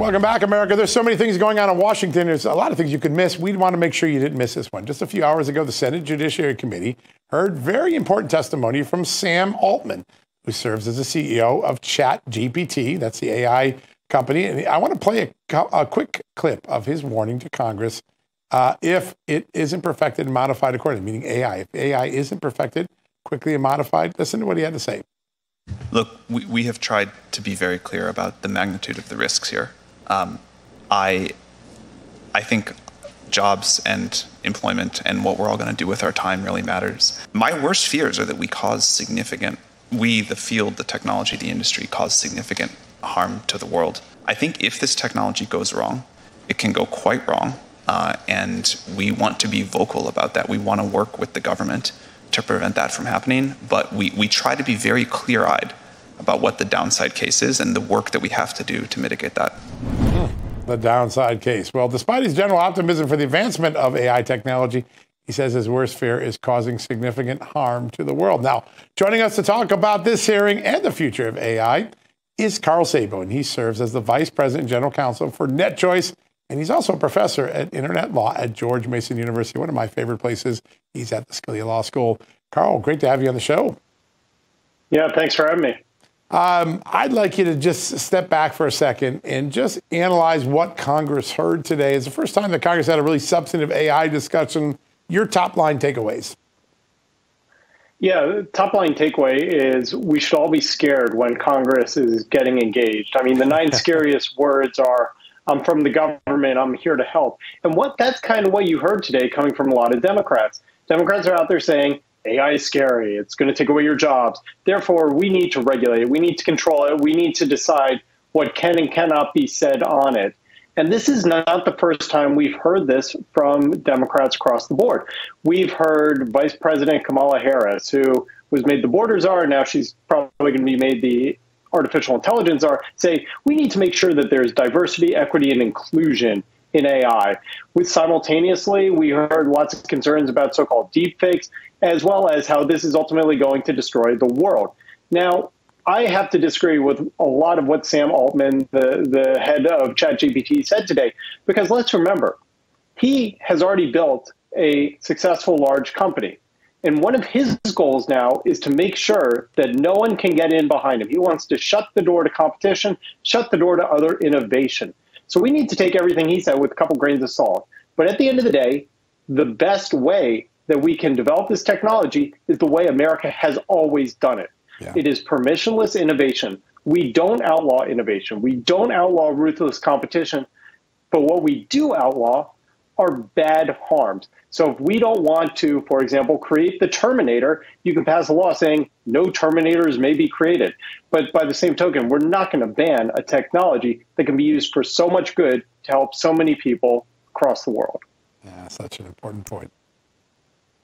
Welcome back, America. There's so many things going on in Washington. There's a lot of things you could miss. We'd want to make sure you didn't miss this one. Just a few hours ago, the Senate Judiciary Committee heard very important testimony from Sam Altman, who serves as the CEO of ChatGPT. That's the AI company. And I want to play a, a quick clip of his warning to Congress uh, if it isn't perfected and modified accordingly, meaning AI. If AI isn't perfected, quickly and modified, listen to what he had to say. Look, we, we have tried to be very clear about the magnitude of the risks here. Um, I, I think jobs and employment and what we're all going to do with our time really matters. My worst fears are that we cause significant, we, the field, the technology, the industry, cause significant harm to the world. I think if this technology goes wrong, it can go quite wrong. Uh, and we want to be vocal about that. We want to work with the government to prevent that from happening. But we, we try to be very clear eyed about what the downside case is and the work that we have to do to mitigate that. Hmm, the downside case. Well, despite his general optimism for the advancement of AI technology, he says his worst fear is causing significant harm to the world. Now, joining us to talk about this hearing and the future of AI is Carl Szabo, and he serves as the Vice President and General Counsel for NetChoice and he's also a professor at Internet Law at George Mason University, one of my favorite places. He's at the Scalia Law School. Carl, great to have you on the show. Yeah, thanks for having me. Um, I'd like you to just step back for a second and just analyze what Congress heard today. It's the first time that Congress had a really substantive AI discussion. Your top line takeaways. Yeah, top line takeaway is we should all be scared when Congress is getting engaged. I mean, the nine scariest words are I'm from the government. I'm here to help. And what that's kind of what you heard today coming from a lot of Democrats. Democrats are out there saying AI is scary. It's going to take away your jobs. Therefore, we need to regulate it. We need to control it. We need to decide what can and cannot be said on it. And this is not the first time we've heard this from Democrats across the board. We've heard Vice President Kamala Harris, who was made the border czar, now she's probably going to be made the artificial intelligence are say we need to make sure that there's diversity, equity, and inclusion in AI. With simultaneously, we heard lots of concerns about so-called deepfakes, as well as how this is ultimately going to destroy the world. Now, I have to disagree with a lot of what Sam Altman, the, the head of ChatGPT, said today, because let's remember, he has already built a successful large company. And one of his goals now is to make sure that no one can get in behind him. He wants to shut the door to competition, shut the door to other innovation. So we need to take everything he said with a couple grains of salt. But at the end of the day, the best way that we can develop this technology is the way America has always done it. Yeah. It is permissionless innovation. We don't outlaw innovation. We don't outlaw ruthless competition. But what we do outlaw are bad harms. So if we don't want to, for example, create the Terminator, you can pass a law saying no Terminators may be created. But by the same token, we're not going to ban a technology that can be used for so much good to help so many people across the world. Yeah, such an important point.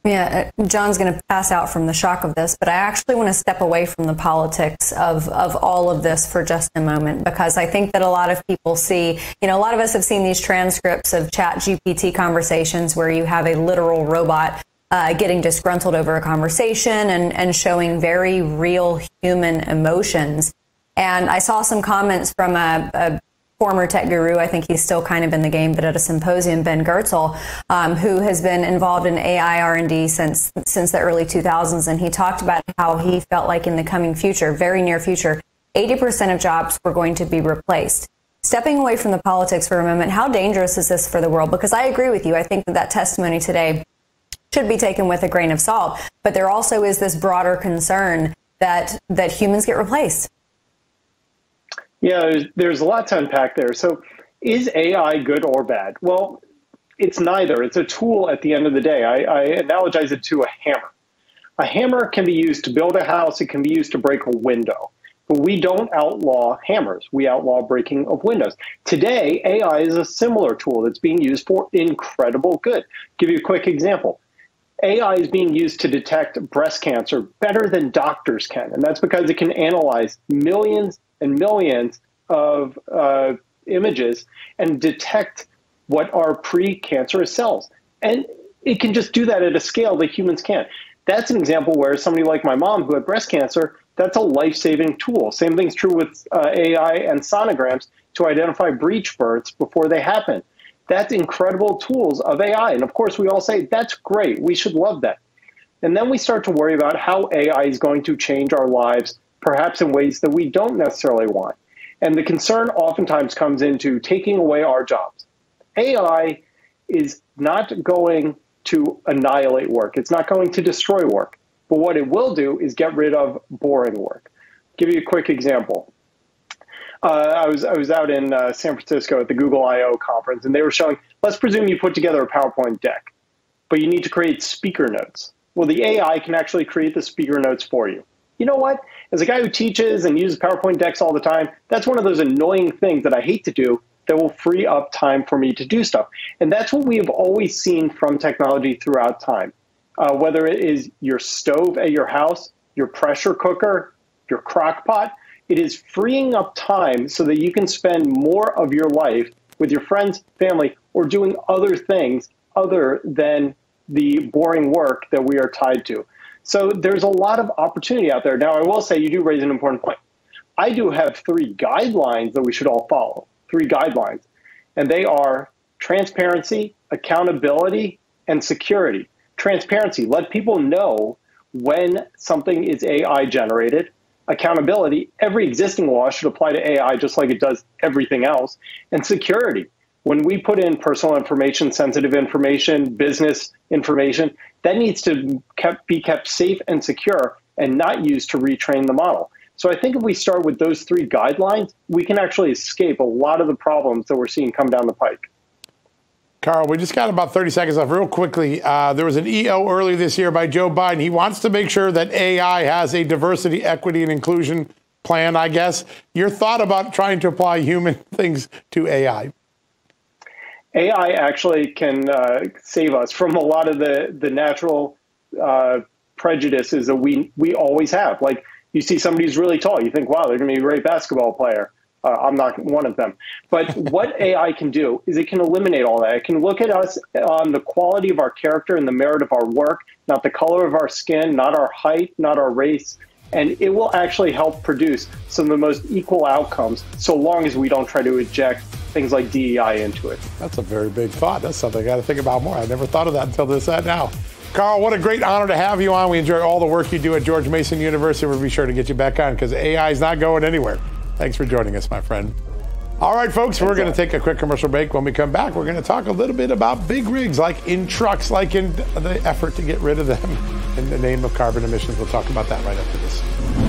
Yeah, uh, John's going to pass out from the shock of this, but I actually want to step away from the politics of, of all of this for just a moment because I think that a lot of people see, you know, a lot of us have seen these transcripts of chat GPT conversations where you have a literal robot uh, getting disgruntled over a conversation and, and showing very real human emotions. And I saw some comments from a, a former tech guru, I think he's still kind of in the game, but at a symposium, Ben Goertzel, um, who has been involved in AI R&D since since the early 2000s, and he talked about how he felt like in the coming future, very near future, 80% of jobs were going to be replaced. Stepping away from the politics for a moment, how dangerous is this for the world? Because I agree with you. I think that that testimony today should be taken with a grain of salt, but there also is this broader concern that that humans get replaced. Yeah, there's, a lot to unpack there. So, is AI good or bad? Well, it's neither. It's a tool at the end of the day. I, I analogize it to a hammer. A hammer can be used to build a house, it can be used to break a window. But we don't outlaw hammers. We outlaw breaking of windows. Today, AI is a similar tool that's being used for incredible good. Give you a quick example. AI is being used to detect breast cancer better than doctors can. And that's because it can analyze millions and millions of uh, images and detect what are precancerous cells. And it can just do that at a scale that humans can't. That's an example where somebody like my mom, who had breast cancer, That's a life saving tool. Same thing's true with uh, AI and sonograms to identify breech births before they happen. That's incredible tools of AI. And of course, we all say, that's great. We should love that. And then we start to worry about how AI is going to change our lives, perhaps in ways that we don't necessarily want. And the concern oftentimes comes into taking away our jobs. AI is not going to annihilate work, it's not going to destroy work. But what it will do is get rid of boring work. I'll give you a quick example. Uh, I was I was out in uh, San Francisco at the Google I/O conference, and they were showing. Let's presume you put together a PowerPoint deck, but you need to create speaker notes. Well, the AI can actually create the speaker notes for you. You know what? As a guy who teaches and uses PowerPoint decks all the time, that's one of those annoying things that I hate to do that will free up time for me to do stuff. And that's what we have always seen from technology throughout time. Uh, whether it is your stove at your house, your pressure cooker, your crock pot, it is freeing up time so that you can spend more of your life with your friends, family, or doing other things other than the boring work that we are tied to. So there's a lot of opportunity out there. Now, I will say you do raise an important point. I do have three guidelines that we should all follow, three guidelines, and they are transparency, accountability, and security. Transparency, let people know when something is AI generated accountability, every existing law should apply to AI just like it does everything else. And security, when we put in personal information, sensitive information, business information, that needs to kept, be kept safe and secure and not used to retrain the model. So I think if we start with those three guidelines, we can actually escape a lot of the problems that we're seeing come down the pike. Carl, we just got about 30 seconds left. Real quickly, uh, there was an EO earlier this year by Joe Biden. He wants to make sure that AI has a diversity, equity, and inclusion plan, I guess. Your thought about trying to apply human things to AI? AI actually can uh, save us from a lot of the, the natural uh, prejudices that we, we always have. Like, you see somebody who's really tall, you think, wow, they're going to be a great basketball player. Uh, I'm not one of them. But what AI can do is it can eliminate all that. It can look at us on the quality of our character and the merit of our work, not the color of our skin, not our height, not our race. And it will actually help produce some of the most equal outcomes so long as we don't try to inject things like DEI into it. That's a very big thought. That's something I got to think about more. I never thought of that until this now. Carl, what a great honor to have you on. We enjoy all the work you do at George Mason University. We'll be sure to get you back on because AI is not going anywhere. Thanks for joining us, my friend. All right, folks, we're going to take a quick commercial break. When we come back, we're going to talk a little bit about big rigs, like in trucks, like in the effort to get rid of them in the name of carbon emissions. We'll talk about that right after this.